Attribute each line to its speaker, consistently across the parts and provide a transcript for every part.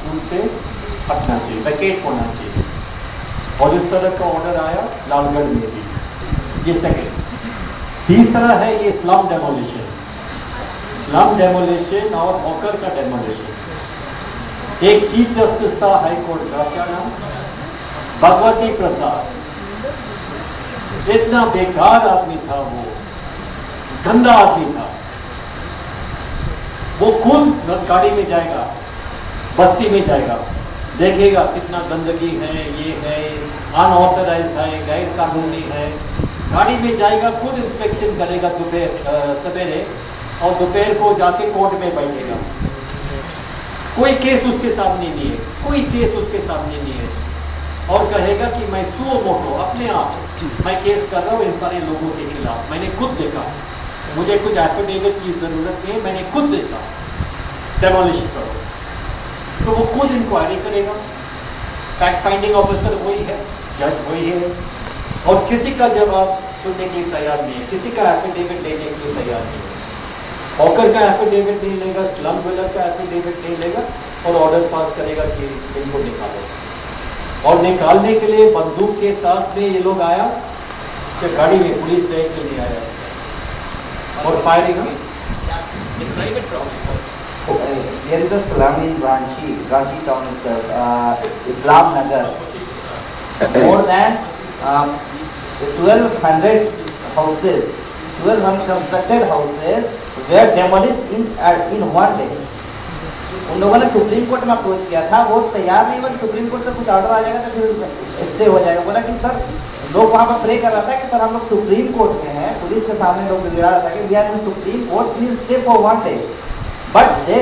Speaker 1: School से हटना चाहिए वैकेट होना चाहिए। और इस तरह का ऑर्डर आया लालगढ़ में भी। ये सेकेंड तीसरा है ये इस्लाम डेमोलिशन इस्लाम डेमोलिशन और हॉकर का डेमोलिशन एक चीफ जस्टिस था हाई कोर्ट का, क्या नाम? भगवती प्रसाद। इतना बेकार आदमी था वो। गंदा आदमी था। वो खुद गाड़ी में जाएगा। बस्ती में जाएगा। देखेगा कितना गंदगी है, ये है अनऑथराइज है, गैर कानूनी है। गाड़ी में जाएगा, खुद इंस्पेक्शन करेगा दोपहर सवेरे और दोपहर को जाके कोर्ट में बैठेगा। कोई केस उसके सामने नहीं है, कोई केस उसके सामने नहीं है। और कहेगा कि मैं सुओ मोटो, अपने आप मैं केस कर रहा हूँ इन सारे लोगों के खिलाफ। मैंने खुद देखा। मुझे कुछ एफिडेविट की ज़रूरत नहीं है, मैंने खुद देखा। डेमोलिश करो। तो वो खुद इंक्वायरी करेगा। फैक्ट फाइंडिंग ऑफिसर वही है जज वही है। और किसी का जवाब सुनने के लिए तैयार नहीं है किसी का एफिडेविट लेने के लिए तैयार नहीं है। हॉकर का एफिडेविट नहीं लेगा स्लम बिलर का एफिडेविट नहीं लेगा और ऑर्डर पास करेगा कि इनको निकालो। और निकालने के लिए बंदूक के साथ में ये लोग आया कि गाड़ी में पुलिस रेड के लिए आया। और firing private problem
Speaker 2: Ranchi, Ranchi town itself, uh, Islam Nagar. More than um, 1200 houses, 1200 constructed houses were demolished in, uh, in one day. उन लोगों ने सुप्रीम कोर्ट में अप्रोच किया था वो तैयार नहीं बन सुप्रीम कोर्ट से कुछ ऑर्डर आ जाएगा तो फिर स्टे हो जाएगा बोला कि सर लोग वहाँ पर प्रे कर रहा था कि सर हम लोग सुप्रीम कोर्ट में हैं पुलिस के सामने लोग गिरा रहा था कि we are supreme court please stay for one day but they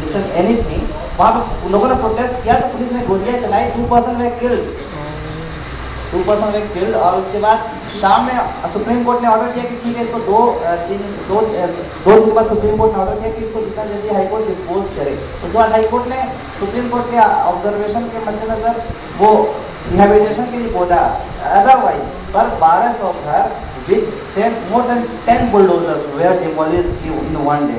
Speaker 2: listen anything वहाँ पर उन लोगों ने प्रोटेस्ट किया तो पुलिस ने गोलियाँ चलाई two person we killed two person we killed और उसके बाद शाम में सुप्रीम कोर्ट ने ऑर्डर किया कि ठीक है, इसको दो दिन दो दो दिन बाद सुप्रीम कोर्ट ने ऑर्डर किया कि इसको जितना जल्दी हाईकोर्ट डिस्पोज करे। उसके बाद हाईकोर्ट ने सुप्रीम कोर्ट के ऑब्जर्वेशन के मद्देनजर वो रिहेबिलिटेशन के लिए बोला। अदरवाइज़ पर बारह सौ घर which more than ten bulldozers were demolished in one day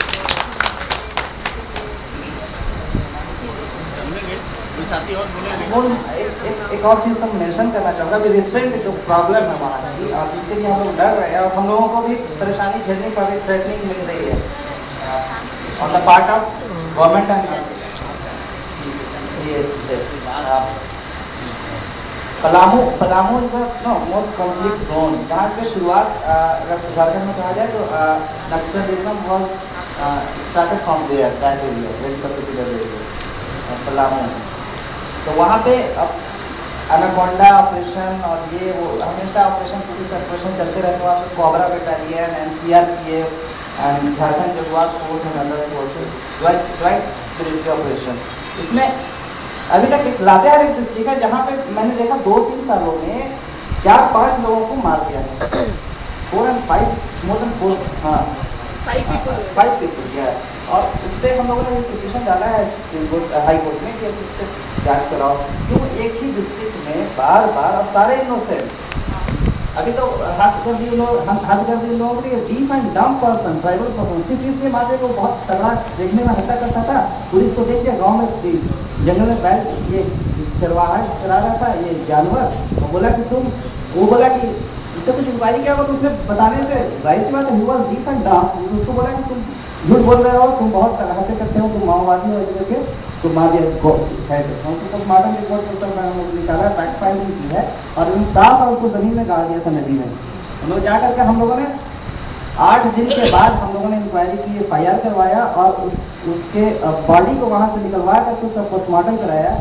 Speaker 2: एक, और चीज़ तो मेंशन करना चाहूँगा कि रिसेंट जो प्रॉब्लम है वहाँ की और जिसके लिए हम लोग डर रहे हैं और हम लोगों को भी परेशानी झेलनी पड़ रही थ्रेटनिंग मिल रही है। On the part of government and Palamu Palamu is no most conflict zone जहाँ पे शुरुआत झारखंड में कहा जाए तो Naxalism was started from there that area very particular area Palamu. तो वहाँ पे अब अनाकोंडा ऑपरेशन और ये वो हमेशा ऑपरेशन पुलिस ऑपरेशन चलते रहते वहाँ पे cobra battalion and C R P F and Jharkhand jaguar force and other forces joint military operation इसमें अभी तक एक लातेहार एक डिस्ट्रिक्ट है जहाँ पे मैंने देखा दो तीन सालों में चार पाँच लोगों को मार दिया है। Four and five more than four हाँ। फाइव पीपल या और उस पर हम लोगों ने पिटिशन डाला है हाई कोर्ट में कि पर जाँच कराओ। क्यों एक ही डिस्ट्रिक्ट में बार बार अब सारे इनोसेंट अभी तो हाथ कर दिए लोग, हाथ कर दिए लोगों के deaf and dumb person tribal person किस चीज़ के मारे को बहुत तगड़ा देखने में हल्का करता था। पुलिस को देख के गाँव में जंगल में बैठ ये चरवाहा चला रहा था, ये जानवर, वो बोला कि तुम, वो बोला कि इससे कुछ इंक्वायरी किया तो उसने बताने से सी बात है डीप एंड डम उसको बोला कि तुम झूठ बोल रहे हो तुम बहुत हत्या करते हो तुम माओवादी हो करके तो मार दिया है पोस्टमार्टम रिपोर्ट पर मैंने निकाला फैक्ट फाइंडिंग की है और इन साफ़ और उसको ज़मीन में गाड़ दिया था नदी में। हम लोग जा करके हम लोगों ने आठ दिन के बाद हम लोगों ने इंक्वायरी की एफ़ आई आर करवाया और उस, उसके बॉडी को वहाँ से निकलवा करके उसका पोस्टमार्टम कराया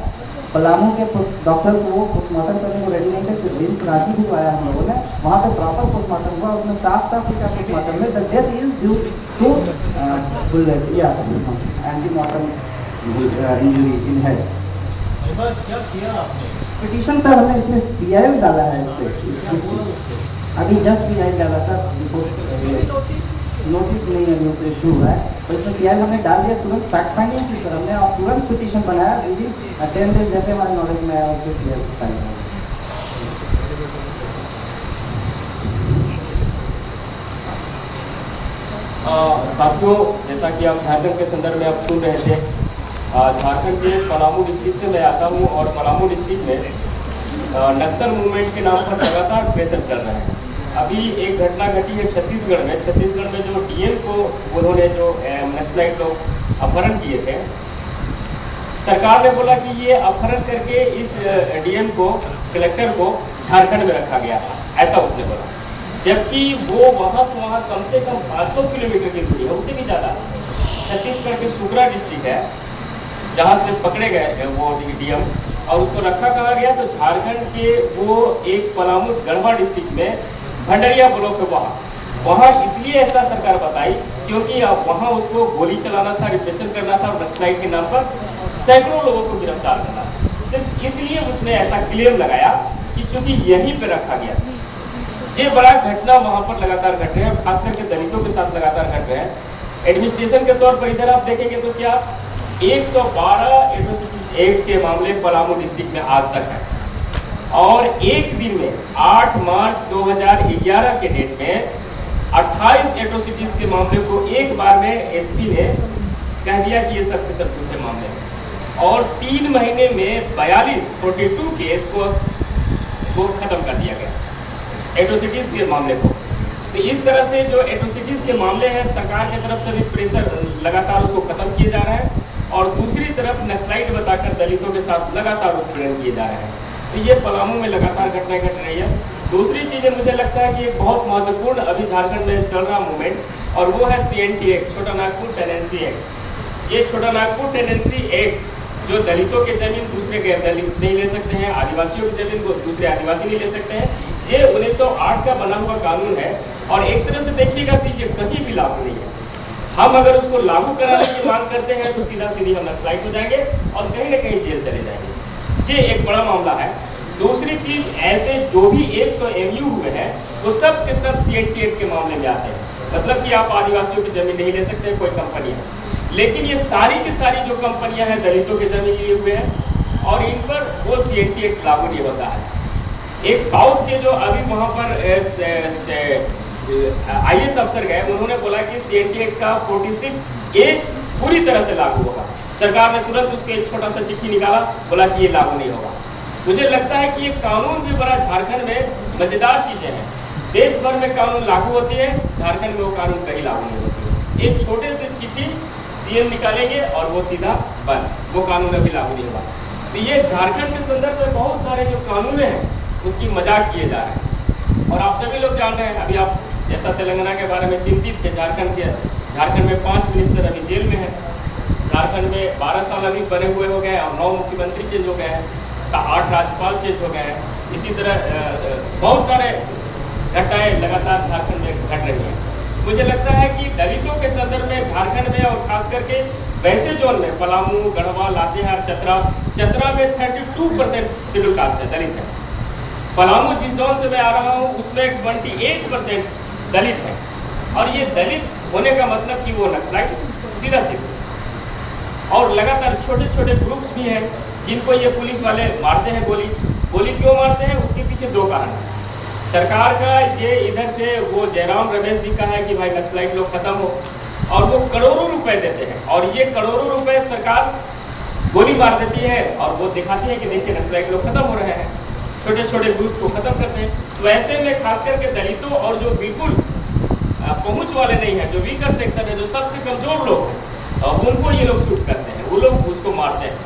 Speaker 2: पलामू के डॉक्टर को वो पोस्टमार्टम करने को रेडी नहीं थे फिर रिम्स रांची भिजवाया हम लोगों ने। वहाँ पे प्रॉपर पोस्टमार्टम हुआ उसमें साफ़ साफ़ लिखा पोस्टमार्टम में the death is due to bullet या ante mortem injury in head
Speaker 1: क्या किया आपने?
Speaker 2: पिटीशन सर हमने इसमें पी आई डाला है। इस पे अभी जस्ट भी आई डाला था रिपोर्ट। नोटिस नहीं है जो इशू है। तो इसमें पी हमने डाल दिया तुरंत फैक्ट फाइंडिंग की सर हमने और तुरंत पिटीशन बनाया विद इन टेन डेज़ जैसे हमारे नॉलेज में आया उसको फाइंड
Speaker 3: अ, साथियों जैसा कि आप झारखंड के संदर्भ में आप सुन रहे थे झारखंड के पलामू डिस्ट्रिक्ट से मैं आता हूँ और पलामू डिस्ट्रिक्ट में नक्सल मूवमेंट के नाम पर लगातार प्रेशर चल रहा है। अभी एक घटना घटी है छत्तीसगढ़ में। छत्तीसगढ़ में जो डीएम को उन्होंने जो नक्सलाइट लोग अपहरण किए थे, सरकार ने बोला कि ये अपहरण करके इस डीएम को, कलेक्टर को झारखंड में रखा गया था। ऐसा उसने बोला। जबकि वो वहाँ से वहाँ कम से कम 500 किलोमीटर की दूरी है, उससे भी ज़्यादा। छत्तीसगढ़ के सुगरा डिस्ट्रिक्ट है, जहाँ से पकड़े गए वो डीएम और उसको रखा कहा गया? तो झारखंड के वो एक पलामू गढ़वा डिस्ट्रिक्ट में भंडरिया ब्लॉक है वहाँ। वहाँ इसलिए ऐसा सरकार बताई, क्योंकि अब वहाँ उसको गोली चलाना था रिप्रेशन करना था नक्सलाइट के नाम पर सैकड़ों लोगों को गिरफ़्तार करना सिर्फ़ इसलिए उसने ऐसा क्लेम लगाया कि चूँकि यहीं पर रखा गया। ये बड़ा घटना वहाँ पर लगातार घट रहे हैं, खास करके दलितों के साथ लगातार घट रहे हैं। एडमिनिस्ट्रेशन के तौर पर इधर आप देखेंगे तो क्या 112 एट्रोसिटी एक्ट के मामले पलामू डिस्ट्रिक्ट में आज तक है। और एक दिन में 8 मार्च 2011 के डेट में 28 एट्रोसिटीज के मामले को एक बार में एसपी ने कह दिया कि ये सब के सब झूठे मामले हैं। और तीन महीने में 42 42 केस को को खत्म कर दिया गया एट्रोसिटीज के मामले को। तो इस तरह से जो एट्रोसिटीज के मामले हैं, सरकार की तरफ़ से भी प्रेशर लगातार उसको खत्म किए जा रहे हैं और दूसरी तरफ़ नक्सलाइट बताकर दलितों के साथ लगातार उत्पीड़न किए जा रहे हैं। तो ये पलामू में लगातार घटनाएँ घट रही है। दूसरी चीज़ें मुझे लगता है कि एक बहुत महत्वपूर्ण अभी झारखंड में चल रहा मूवमेंट और वो है सी एन टी एक्ट छोटा नागपुर टेनेंसी एक्ट ये छोटा नागपुर टेनेंसी एक्ट जो दलितों की ज़मीन दूसरे के दलित नहीं ले सकते हैं, आदिवासियों की ज़मीन को दूसरे आदिवासी नहीं ले सकते हैं। ये 1908 का बना हुआ कानून है, और एक तरह से देखिएगा कि ये कहीं भी लागू नहीं है। हम अगर उसको लागू कराने की मांग करते हैं तो सीधा सीधी हम नक्सलाइट हो जाएँगे, और कहीं ना कहीं जेल चले जाएँगे। ये एक बड़ा मामला है। दूसरी चीज़, ऐसे जो भी 100 एमयू हुए हैं, वो सब के सब सीएनटी एक्ट के मामले में आते हैं। मतलब कि आप आदिवासियों की ज़मीन नहीं ले सकते, कोई कंपनी है। लेकिन ये सारी की सारी जो कंपनियाँ हैं, दलितों के ज़मीन लिए हुए हैं, और इन पर वो सीएनटी एक्ट लागू नहीं होता है। एक साउथ के जो अभी वहाँ पर आई एस अफसर गए उन्होंने बोला कि सीएनटी एक्ट का 46 ए पूरी तरह से लागू होगा। सरकार ने तुरंत उसके एक छोटा सा चिट्ठी निकाला, बोला कि ये लागू नहीं होगा। मुझे लगता है कि ये कानून भी बड़ा झारखंड में मज़ेदार चीज़ें हैं। देश भर में कानून लागू होती है, झारखंड में वो कानून कहीं लागू नहीं होती एक छोटे से चिट्ठी सीएम निकालेंगे और वो सीधा बंद। वो कानून अभी लागू नहीं होगा। तो ये झारखंड के संदर्भ में बहुत सारे जो कानून हैं, उसकी मज़ाक किए जा रहे हैं। और आप सभी लोग जान रहे हैं, अभी आप जैसा तेलंगाना के बारे में चिंतित थे, झारखंड के, झारखंड में पाँच मिनिस्टर अभी जेल में है। झारखंड में बारह साल अभी बने हुए हो गए और नौ मुख्यमंत्री चेंज हो गए हैं आठ राज्यपाल चेंज हो गए हैं। इसी तरह बहुत सारे घटनाएँ लगातार झारखंड में घट रही हैं। मुझे लगता है कि दलितों के संदर्भ में झारखंड में और खास करके वैसे जोन में पलामू, गढ़वा, लातेहार, चतरा चतरा में 32 परसेंट शेड्यूल कास्ट है, दलित है। पलामू जिस जोन से मैं आ रहा हूँ, उसमें 28 परसेंट दलित है। और ये दलित होने का मतलब कि वो नक्सलाइट सीधा सीधा और लगातार छोटे छोटे ग्रुप्स भी हैं, जिनको ये पुलिस वाले मारते हैं गोली। गोली क्यों मारते हैं? उसके पीछे दो कारण है। सरकार का ये इधर से वो जयराम रमेश जी का है कि भाई नक्सलाइट लोग खत्म हो। और वो करोड़ों रुपए देते हैं। और ये करोड़ों रुपए सरकार गोली मार देती है और वो दिखाती है कि देखिए नक्सलाइट लोग खत्म हो रहे हैं। छोटे छोटे ग्रुप को खत्म करते हैं। तो ऐसे में खास करके दलितों और जो बिल्कुल पहुँच वाले नहीं है, जो वीकर सेक्टर है, जो सबसे कमज़ोर लोग हैं उनको ये लोग शूट करते हैं वो लोग उसको मारते हैं।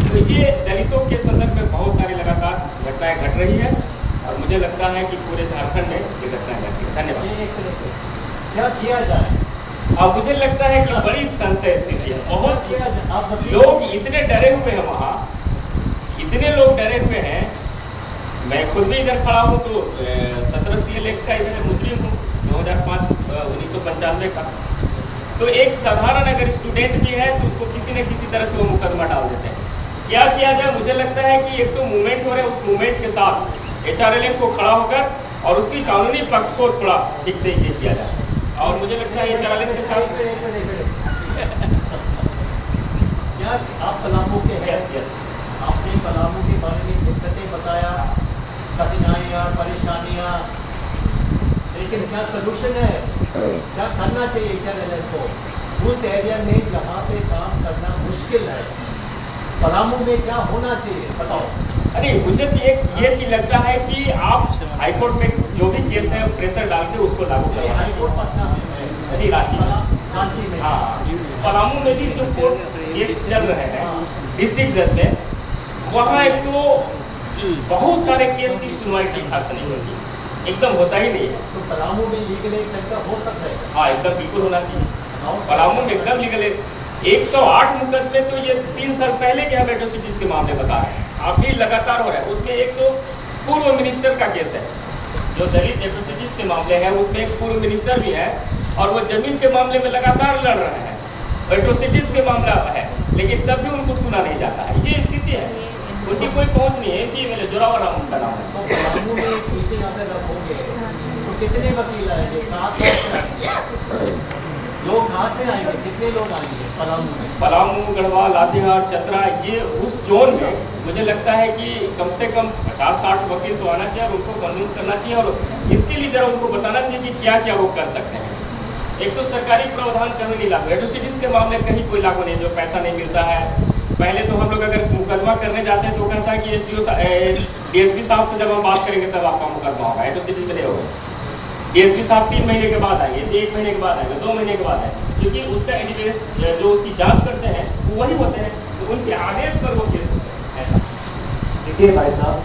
Speaker 3: तो ये दलितों के संदर्भ में बहुत सारी लगातार घटनाएँ घट रही है और मुझे लगता है कि पूरे झारखंड में ये घटनाएँ घट रही है। धन्यवाद।
Speaker 1: क्या किया जाए?
Speaker 3: अब मुझे लगता है कि बड़ी संशय स्थिति है। बहुत। लोग इतने डरे हुए हैं वहाँ इतने लोग डरे हुए हैं। मैं खुद भी इधर खड़ा हूँ तो सत्रह सी एल का इधर मुस्लिम हूँ दो हज़ार पाँच उन्नीस सौ पंचानवे का। तो एक साधारण अगर स्टूडेंट भी है तो उसको किसी न किसी तरह से वो मुकदमा डाल देते हैं। क्या किया जाए? मुझे लगता है कि एक तो मूवमेंट हो रहा है उस मूवमेंट के साथ एच को खड़ा होकर और उसकी कानूनी पक्ष को थोड़ा ठीक से ये किया जाए। और मुझे लगता है ये चालीस के साथ
Speaker 1: क्या आप पलामू के हैं. आपने पलामू के बारे में दिक्कतें बताया कठिनाइयाँ परेशानियाँ लेकिन क्या सोल्यूशन है। क्या करना चाहिए क्या को उस एरिया में जहाँ पे काम करना मुश्किल है पलामू में क्या होना चाहिए बताओ।
Speaker 3: अरे मुझे तो एक ये चीज़ लगता है कि आप हाईकोर्ट में जो भी केस है प्रेशर डाल के उसको लागू करें
Speaker 1: हाईकोर्ट पटना में है।
Speaker 3: नहीं, रांची
Speaker 1: रांची में।
Speaker 3: हाँ पलामू में भी जो कोर्ट केस चल रहे हैं डिस्ट्रिक्ट जज में वहाँ एक तो बहुत सारे केस की सुनवाई ठीक ठाक से नहीं होती। एकदम होता ही नहीं है।
Speaker 1: तो पलामू में लीगल एक सेंटर हो सकता है?
Speaker 3: हाँ एकदम बिल्कुल होना चाहिए। पलामू में एकदम लीगल है। 108 मुकदमे तो ये तीन साल पहले के हम एट्रोसिटीज के मामले बता रहे हैं। अभी लगातार हो रहा है। उसमें एक तो पूर्व मिनिस्टर का केस है। जो दलित एट्रोसिटीज के मामले हैं उसमें एक पूर्व मिनिस्टर भी है और वो ज़मीन के मामले में लगातार लड़ रहे हैं। एट्रोसिटीज के मामला है लेकिन तब भी उनको सुना नहीं जाता है। ये स्थिति है उनकी कोई पहुँच नहीं है कि मेरे जोरावर नाम उनका नाम है
Speaker 1: तो पलामू में एक मीटिंग अगर रखोगे कहाँ से लोग कहाँ से आएँगे, कितने लोग आएँगे? पलामू में।
Speaker 3: पलामू, गढ़वाल, लातेहार, चतरा, ये उस जोन में मुझे लगता है कि कम से कम 50-60 वकील तो आना चाहिए और उनको कन्विंस करना चाहिए और इसके लिए जरा उनको बताना चाहिए कि क्या क्या वो कर सकते हैं। एक तो सरकारी प्रावधान कहीं नहीं लागू। एडोसिटीज के मामले कहीं कोई लागू नहीं जो पैसा नहीं मिलता है। पहले तो हम लोग अगर मुकदमा करने जाते हैं तो कहता है कि एस डी साहब से जब हम बात करेंगे तब आपका मुकदमा होगा। एडोसिटीज में नहीं होगा। डीएसपी साहब तीन महीने के बाद आएँगे, एक महीने के बाद आएँगे, दो महीने के बाद आएँगे। क्योंकि उसका एडिवेस जो उसकी जाँच करते हैं, वो वही होते हैं तो उनके आदेश पर वो केस
Speaker 1: देखिए भाई साहब,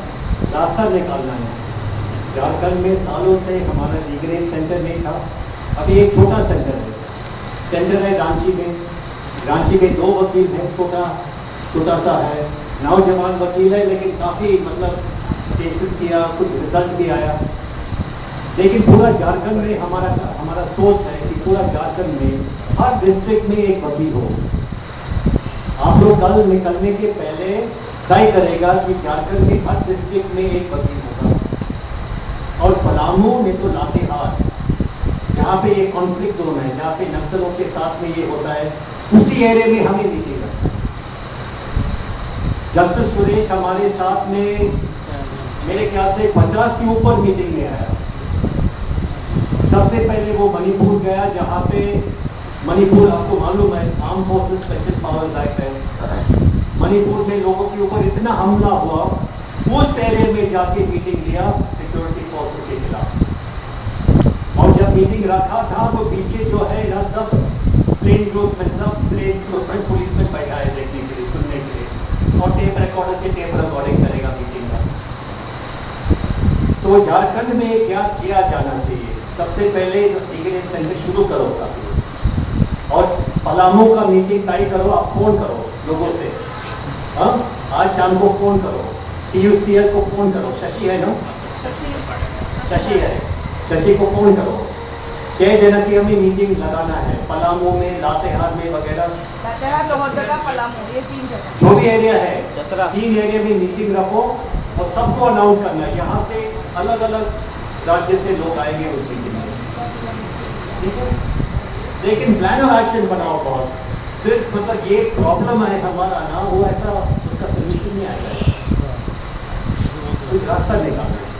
Speaker 1: रास्ता निकालना है। झारखंड में सालों से हमारा लीगल सेंटर नहीं था, अभी एक छोटा सेंटर है। सेंटर है रांची में। रांची में दो वकील हैं, छोटा छोटा सा है। नौजवान वकील है, लेकिन काफ़ी मतलब केसेस किया, कुछ रिज़ल्ट भी आया। लेकिन पूरा झारखंड में हमारा हमारा सोच है कि पूरा झारखंड में हर डिस्ट्रिक्ट में एक वकील हो। आप लोग कल निकलने के पहले तय करेगा कि झारखंड के हर डिस्ट्रिक्ट में एक वकील होगा। और पलामू में तो लातेहार, जहाँ पे ये कॉन्फ्लिक्ट जोन है, जहाँ पे नक्सलों के साथ में ये होता है, उसी एरिया में हमें है जस्टिस सुरेश हमारे साथ में, मेरे ख्याल से 50 के ऊपर मीटिंग में आया। सबसे पहले वो मणिपुर गया, जहाँ पे मणिपुर, आपको मालूम है arm forces special powers act है। मणिपुर में लोगों के ऊपर इतना हमला हुआ उस एरिया में जाके मीटिंग लिया सिक्योरिटी फोर्सेस के खिलाफ। और जब मीटिंग रखा था तो पीछे जो है ना सब प्लेन ग्रुप में, सब प्लेन ग्रुप में पुलिस में बैठा है देखने के लिए, सुनने के लिए। और टेप रिकॉर्डर से टेप रिकॉर्डिंग करेगा मीटिंग का। तो झारखंड में क्या किया जाना चाहिए? सबसे पहले सेंटर शुरू करो साहब और पलामू का मीटिंग तय करो आप फ़ोन करो लोगों से। हाँ? आज शाम को फ़ोन करो। टीयूसीएल को फ़ोन करो। शशि है ना? शशि है। शशि को फ़ोन करो। कह देना कि हमें मीटिंग लगाना है। पलामू में लातेहार में वगैरह।
Speaker 4: लातेहार पलामू ये तीन जगह।
Speaker 1: जो भी एरिया है तीन एरिया में मीटिंग रखो और सबको अनाउंस करना। है यहाँ से अलग अलग राज्य से लोग आएँगे उस मीटिंग में ठीक है? लेकिन प्लान ऑफ़ एक्शन बनाओ बहुत सिर्फ़ मतलब ये प्रॉब्लम है हमारा ना वो ऐसा उसका सोल्यूशन नहीं आएगा। कुछ रास्ता निकालना है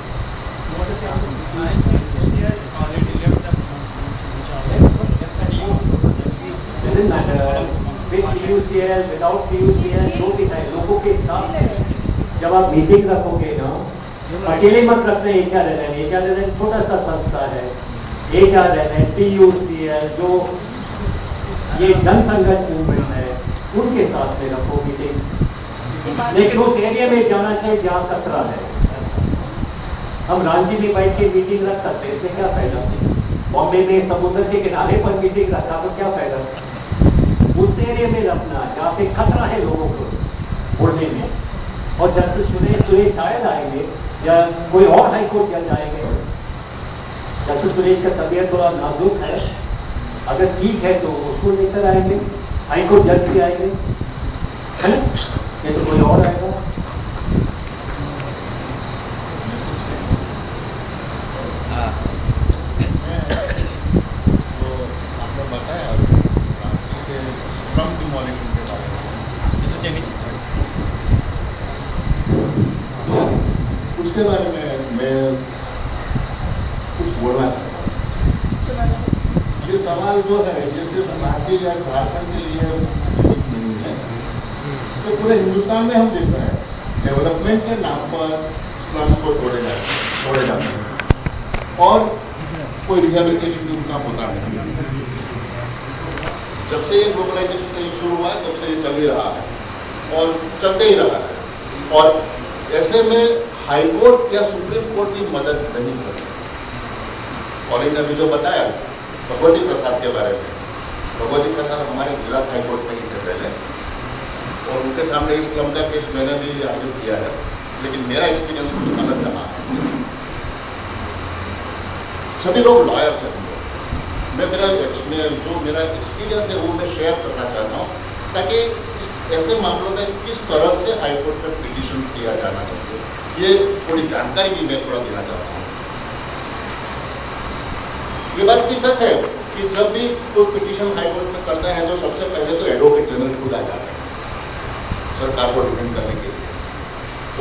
Speaker 1: Doesn't matter. With PUCL, without PUCL, जो भी है लोगों के साथ जब आप मीटिंग रखोगे अकेले मत रखना H R L N H R L N छोटा सा संस्था है। H R L N P U C L जो ये जन संघर्ष मूवमेंट है, उनके साथ में रखो मीटिंग लेकिन उस एरिया में जाना चाहिए जहाँ खतरा है। हम रांची में बैठ के मीटिंग रख सकते हैं, इसमें क्या फ़ायदा? बॉम्बे में समुद्र के किनारे पर मीटिंग रखा तो क्या फ़ायदा? उस एरिया में रखना, जहाँ पे खतरा है लोगों को, बोलने में। और जस्टिस सुरेश सुरेश शायद आएँगे या कोई और हाईकोर्ट जज आएँगे जस्टिस सुरेश का तबीयत थोड़ा नाजुक है। अगर ठीक है तो उसको लेकर आएँगे। हाईकोर्ट जज भी आएँगे। है ये तो कोई और आएगा
Speaker 5: बोलना चाहता हूँ। ये सवाल जो है ये सिर्फ़ रांची या झारखंड के लिए सीमित नहीं है तो पूरे हिंदुस्तान में हम देख रहे हैं डेवलपमेंट के नाम पर स्लम्स को तोड़े जाते तोड़े जाते और कोई रिहेबिलिटेशन भी उनका होता नहीं। जब से ये ग्लोबलाइजेशन शुरू हुआ, तब से ये चल ही रहा है। और चलते ही रहा है। और ऐसे में हाईकोर्ट या सुप्रीम कोर्ट की मदद नहीं करती। कॉलेज ने अभी जो बताया, भगवती प्रसाद के बारे में। भगवती प्रसाद हमारे गुजरात हाईकोर्ट में ही थे पहले। और उनके सामने इस क्रम का केस मैंने भी आर्ग्यू किया है। लेकिन मेरा एक्सपीरियंस कुछ अलग रहा। सभी लोग लॉयर्स हैं। मैं मेरा जो मेरा एक्सपीरियंस है, वो मैं शेयर करना चाहता हूँ, ताकि ऐसे मामलों में किस तरह से हाईकोर्ट में पिटिशन किया जाना चाहिए, ये थोड़ी जानकारी भी मैं थोड़ा देना चाहता हूँ। ये बात भी सच है कि जब भी कोई पिटिशन हाईकोर्ट में करता है तो सबसे पहले तो एडवोकेट जनरल खुद आ जाते हैं। सरकार को डिफेंड करने के लिए।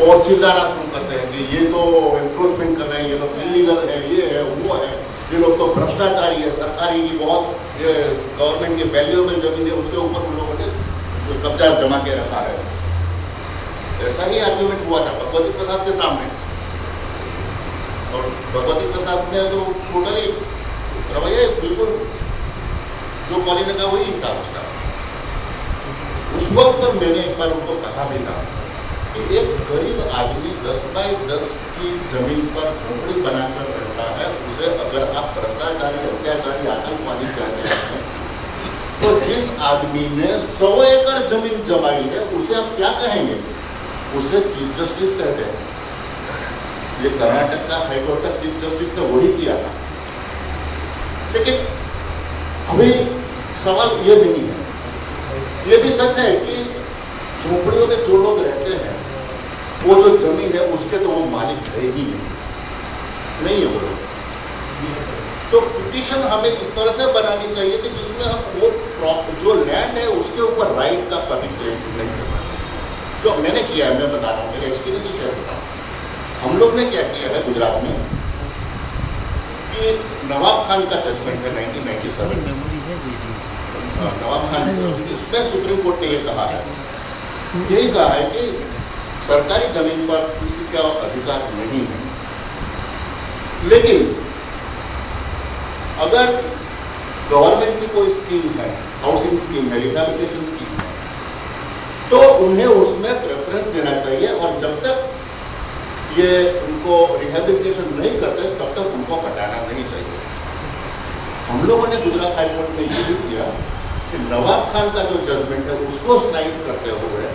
Speaker 5: और चिल्लाना शुरू करते हैं कि ये तो एनक्रोचमेंट कर रहे हैं, ये तो इलीगल है, ये है, वो है। ये लोग तो भ्रष्टाचारी है, सरकारी की बहुत गवर्नमेंट की वैल्यूएबल ज़मीन है, उसके ऊपर उन लोगों ने कब्जा जमा के रखा है। ऐसा ही आर्ग्यूमेंट हुआ था भगवती प्रसाद के सामने। और भगवती प्रसाद ने तो टोटली रवैया बिल्कुल, जो कॉली ने कहा वही था उसका। वक्त पर मैंने एक बार उनको कहा भी था कि एक गरीब आदमी दस बाई दस की ज़मीन पर झोपड़ी बनाकर रहता है, उसे अगर आप भ्रष्टाचारी, अत्याचारी, आतंकवादी कहते हैं तो जिस आदमी ने सौ एकड़ ज़मीन जमाई है, उसे आप क्या कहेंगे? उसे चीफ जस्टिस कहते हैं। ये कर्नाटक का हाईकोर्ट का चीफ जस्टिस ने वही किया था। लेकिन अभी सवाल ये नहीं है ये भी सच है कि झोपड़ियों में जो लोग रहते हैं, वो जो ज़मीन है, उसके तो वो मालिक है ही नहीं है वो तो पिटीशन हमें इस तरह से बनानी चाहिए कि जिसमें हम वो जो लैंड है, उसके ऊपर राइट का कभी क्लेम नहीं करना जो मैंने किया है, मैं बता रहा हूँ, मेरे एक्सपीरियंस ही शेयर करता हम लोग ने क्या किया है गुजरात में? कि नवाब खान का जजमेंट है 1997 हाँ, नवाब खान इसमें सुप्रीम कोर्ट ने ये कहा है। यही कहा है कि सरकारी ज़मीन पर किसी का अधिकार नहीं है। लेकिन अगर गवर्नमेंट की कोई स्कीम है हाउसिंग स्कीम है रिहेबिलिटेशन स्कीम है तो उन्हें उसमें प्रेफरेंस देना चाहिए और जब तक ये उनको रिहेबिलिटेशन नहीं करते तब तक उनको हटाना नहीं चाहिए। हम लोगों ने गुजरात हाईकोर्ट में ये भी किया। कि नवाब खान का जो जजमेंट है, उसको साइड करते हुए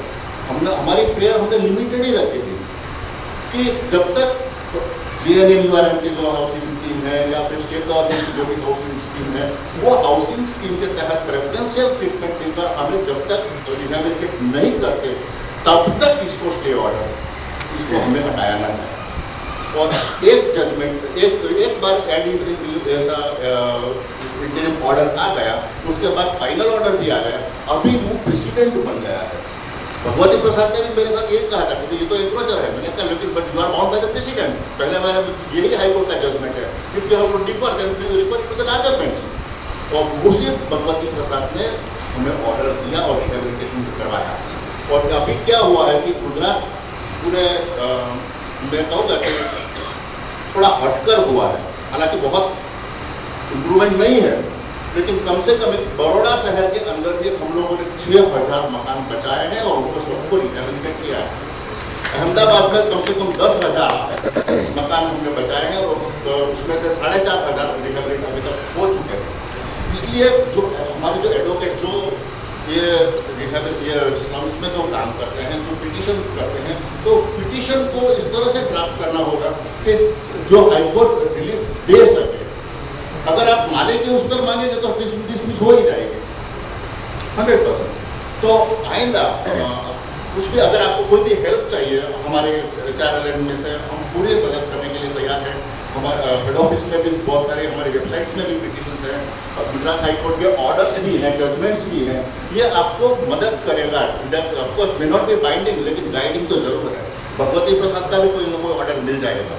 Speaker 5: हमने, हमारी प्रेयर हमने लिमिटेड ही रखी थी कि जब तक जीएनएमयूआरएम की जो हाउसिंग स्कीम है या फिर स्टेट गवर्नमेंट की जो भी हाउसिंग स्कीम है, वो हाउसिंग स्कीम के तहत प्रेफरेंशियल ट्रीटमेंट देकर हमें जब तक रिहेबिलिटेट नहीं करते, तब तक इसको स्टे ऑर्डर इसको हमें हटाया ना जाए। और एक जजमेंट एक एक बार एड ऐसा इंटरिम ऑर्डर आ गया, उसके बाद फाइनल ऑर्डर भी आ गया, अभी वो प्रेसिडेंट बन गया है। भगवती प्रसाद ने भी मेरे साथ यही कहा था कि ये तो एंक्रोचर है। मैंने कहा, लेकिन but you are bound by the president पहले मैंने यही हाईकोर्ट का जजमेंट है। You have to differ refer to the larger bench और उसी भगवती प्रसाद ने हमें ऑर्डर दिया और रिहेबिलिटेशन करवाया। और अभी क्या हुआ है कि गुजरात पूरे मैं कहूँगा कि थोड़ा हटकर हुआ है। हालाँकि बहुत इम्प्रूवमेंट नहीं है, लेकिन कम से कम एक बड़ौदा शहर के अंदर भी हम लोगों ने छह हज़ार मकान बचाए हैं और उनको सबको रिहेबिलिटेट किया है। अहमदाबाद में कम से कम दस हज़ार मकान हमने बचाए हैं और तो उसमें से साढ़े चार हज़ार रिहेबिलिट अभी तक हो चुके हैं। इसलिए जो, हमारे जो एडवोकेट जो ये ये स्लम्स में जो काम करते हैं, जो पिटिशन करते हैं तो पिटिशन को इस तरह से ड्राफ्ट करना होगा कि जो हाईकोर्ट रिलीफ दे सके अगर आप माले के उस पर मांगेंगे तो डिसमिस हो ही जाएगी। Hundred percent. तो आइंदा कुछ भी अगर आपको कोई भी हेल्प चाहिए हमारे चार एल में से हम पूरी मदद करने के लिए तैयार हैं। हमारे हेड ऑफ़िस में भी बहुत सारे हमारे वेबसाइट्स में भी पिटिशन है। और गुजरात हाईकोर्ट के ऑर्डर्स भी हैं जजमेंट्स भी हैं। ये आपको मदद करेगा। Of course may not be binding लेकिन गाइडिंग तो ज़रूर है। भगवती प्रसाद का भी कोई ना कोई ऑर्डर मिल जाएगा।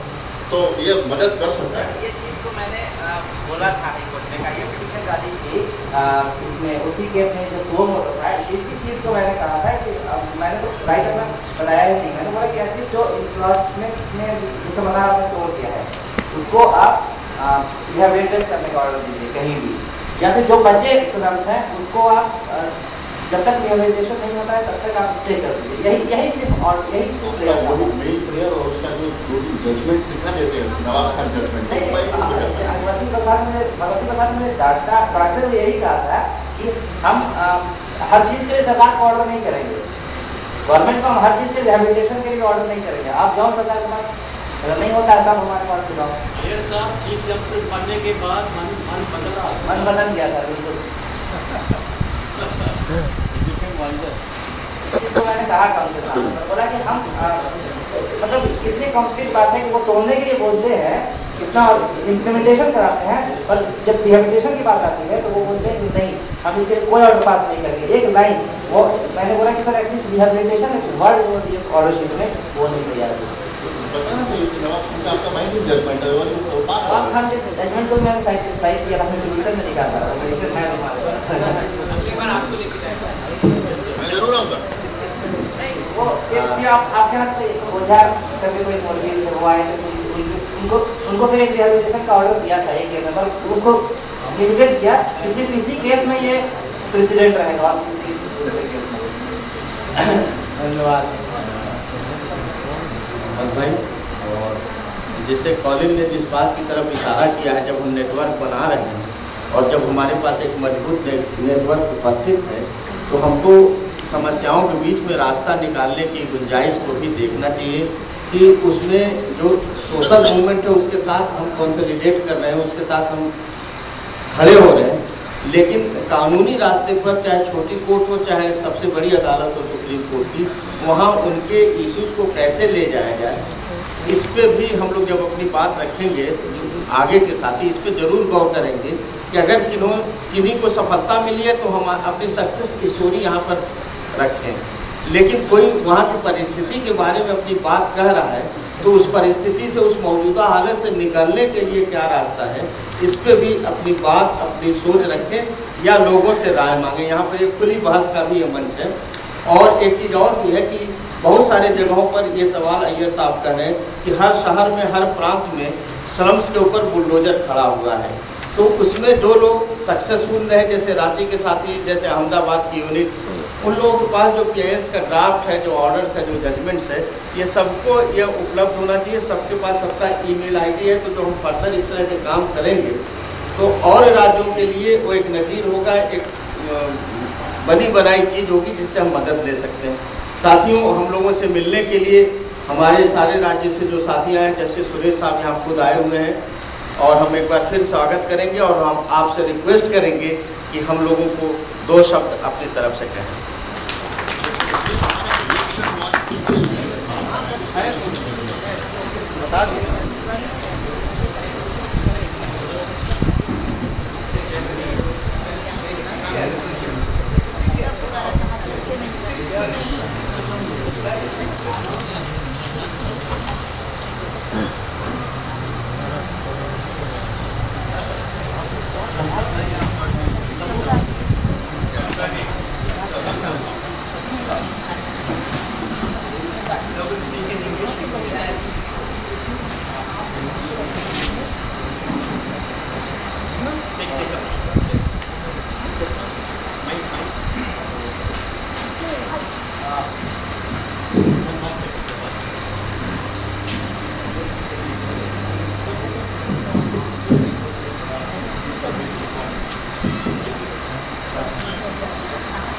Speaker 5: तो ये मदद कर सकता है।
Speaker 4: ये मैंने
Speaker 2: बोला था हाई कोर्ट में का ये पिटिशन डाली थी आ, इसमें उसी केस में जो दो मोटो था इसी चीज़ को मैंने कहा था कि अब मैंने तो राइट अपना बताया ही नहीं। मैंने बोला कि ऐसी जो में ने जिसे बना आपने तोड़ दिया है उसको आप रिहेबिलिटेट करने का ऑर्डर दीजिए कहीं भी। या फिर जो बचे स्टूडेंट्स हैं उसको आप जब तक रिहेबिलिटेशन नहीं होता है तब तक आप स्टे कर दीजिए। यही यही सिर्फ़ और यही सिर्फ़
Speaker 5: वही प्रेयर और उसका जो जो भी जजमेंट लिखा देते हैं नवाब खान जजमेंट।
Speaker 2: भगवती प्रसाद ने भगवती प्रसाद ने डांटा डॉक्टर ने यही कहा था कि हम हर चीज़ के लिए सरकार को ऑर्डर नहीं करेंगे। गवर्नमेंट को हम हर चीज़ के रिहेबिलिटेशन के लिए ऑर्डर नहीं करेंगे। आप जाओ सरकार के पास। नहीं होता है तब हमारे पास
Speaker 1: चुनाव साहब चीफ जस्टिस बनने के बाद मन मन बदला
Speaker 2: मन बदल गया था बिल्कुल। तो मैंने कहा बोला कि हम मतलब कितनी कॉम्प्लिकेट बात है कि वो तोड़ने के लिए बोलते हैं, कितना इम्प्लीमेंटेशन कराते हैं, पर जब रिहेबिलिटेशन की बात आती है तो वो बोलते हैं नहीं, हम इसके कोई ऑर्डर पास नहीं करेंगे। एक लाइन वो मैंने बोला कि सर एटलीस्ट रिहेबिलिटेशन वर्ड वो में वो नहीं तैयार
Speaker 5: बाइंडिंग जजमेंट और
Speaker 2: को मैंने किया था में निकाला है।
Speaker 5: मैं ज़रूर आऊँगा
Speaker 2: उनको उनको उनको फिर का ऑर्डर दिया था एक केस में पर लिमिटेड किया किसी किसी में ये प्रेसिडेंट रहेगा धन्यवाद
Speaker 6: भाई और जैसे कॉलिन ने जिस बात की तरफ़ इशारा किया है जब हम नेटवर्क बना रहे हैं और जब हमारे पास एक मज़बूत नेटवर्क उपस्थित है तो हमको समस्याओं के बीच में रास्ता निकालने की गुंजाइश को भी देखना चाहिए कि उसमें जो सोशल मूवमेंट है, उसके साथ हम कंसोलिडेट कर रहे हैं, उसके साथ हम खड़े हो रहे हैं। लेकिन कानूनी रास्ते पर, चाहे छोटी कोर्ट हो, चाहे सबसे बड़ी अदालत हो, सुप्रीम कोर्ट की, वहाँ उनके इश्यूज़ को कैसे ले जाया जाए, इस पर भी हम लोग जब अपनी बात रखेंगे, आगे के साथ ही इस पर ज़रूर गौर करेंगे कि अगर किन्हों, किन्हीं को सफलता मिली है तो हम अपनी सक्सेस की स्टोरी यहाँ पर रखें। लेकिन कोई वहाँ की परिस्थिति के बारे में अपनी बात कह रहा है तो उस परिस्थिति से उस मौजूदा हालत से निकलने के लिए क्या रास्ता है, इस पर भी अपनी बात, अपनी सोच रखें, या लोगों से राय मांगे। यहाँ पर एक खुली बहस का भी ये मंच है। और एक चीज़ और भी है कि बहुत सारे जगहों पर ये सवाल अय्यर साहब का है कि हर शहर में, हर प्रांत में स्लम्स के ऊपर बुलडोजर खड़ा हुआ है। तो उसमें जो लोग सक्सेसफुल रहे, जैसे रांची के साथी, जैसे अहमदाबाद की यूनिट उन लोगों के पास जो पी का ड्राफ्ट है, जो ऑर्डर्स है, जो जजमेंट्स है, ये सबको ये उपलब्ध होना चाहिए। सबके पास सबका ईमेल आईडी है तो जो हम फर्दर इस तरह के काम करेंगे तो और राज्यों के लिए वो एक नज़ीर होगा, एक बनी बनाई चीज़ होगी, जिससे हम मदद ले सकते हैं। साथियों, हम लोगों से मिलने के लिए हमारे सारे राज्य से जो साथी आए जैसे सुरेश साहब यहाँ खुद आए हुए हैं और हम एक बार फिर स्वागत करेंगे और हम आपसे रिक्वेस्ट करेंगे कि हम लोगों को दो शब्द अपनी तरफ़ से कहें।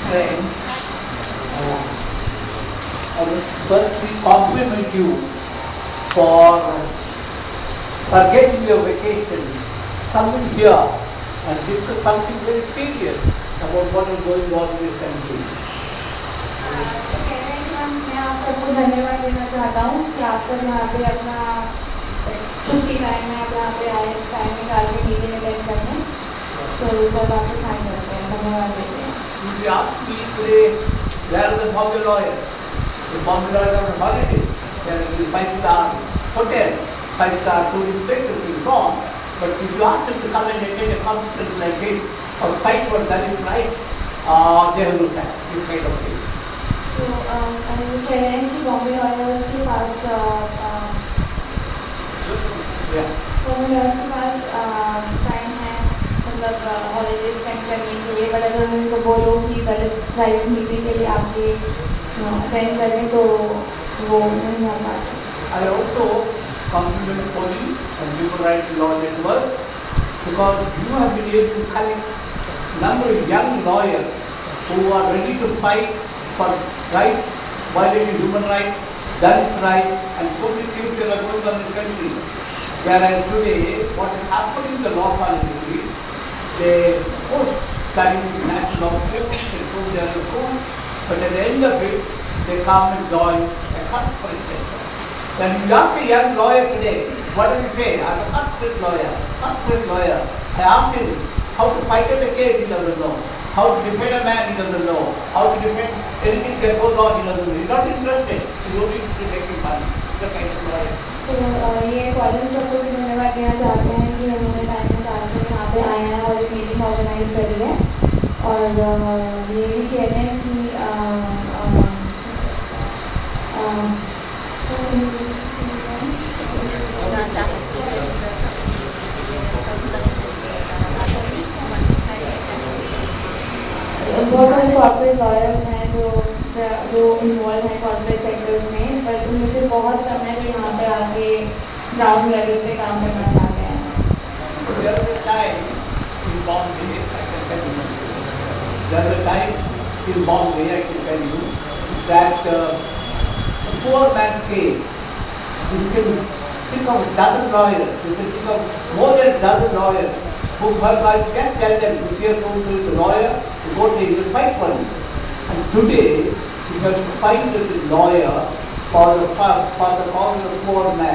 Speaker 7: saying, uh, I would firstly compliment you for forgetting your vacation, coming here and discuss something very serious about what is going on in this country.
Speaker 8: मैं आप सबको धन्यवाद देना चाहता हूँ कि आप सब यहाँ पे अपना छुट्टी टाइम में आप यहाँ पे आए टाइम निकाल के मीटिंग अटेंड करने तो सब आपको थैंक करते हैं धन्यवाद देते हैं
Speaker 7: If you ask me today, where the Bombay lawyer? The Bombay holiday, there is a five-star hotel, five-star tourist place has been gone. But if you ask them to come and attend a conference like this or fight for that is right, uh, they will look at this kind of thing.
Speaker 8: तो अम, कह रहे हैं कि Bombay oil के पास अ, अ. Bombay oil के पास time है मतलब holiday spend करने के लिए बट अगर उनको बोलो कि गलत प्राइवेट मीटिंग के लिए आपके अटेंड करें तो वो नहीं हो पाता
Speaker 7: I also compliment police and human rights law network because you have been able to collect number of young lawyers who are ready to fight for rights, violating human rights, done rights, and so many things that are going on in the country. Whereas today, what is happening in the law community, they post studying national law they prove they are the court, but at the end of it, they come and join a conference center. Then you ask a young lawyer today, what does he say? I'm a conference lawyer, conference lawyer. I asked him how to fight a case, he doesn't know. How to defend a man, he doesn't know. How to defend anything that goes on, he doesn't know. He's not interested. He's only interested in making money. It's a kind of lawyer.
Speaker 8: तो ये college सबको भी धन्यवाद देना चाहते हैं कि उन्होंने टाइम निकाल यहाँ पे आए हैं और एक मीटिंग ऑर्गेनाइज करी है और ये भी कह रहे हैं बहुत सारे कॉर्पोरेट लॉयर्स हैं जो जो इन्वॉल्व हैं कॉर्पोरेट सेक्टर्स में पर उनमें बहुत कम जो यहाँ पे आके ग्राउंड लेवल पे काम करना चाहते हैं
Speaker 7: There was a time in in Bombay, I can tell you, that uh, a poor man's case, you can think of a dozen lawyers, you can think of more than a dozen lawyers who I can tell them if you are going to the lawyer, voting is quite wonderful. And today, you have to find a lawyer for the, for the cause of poor man.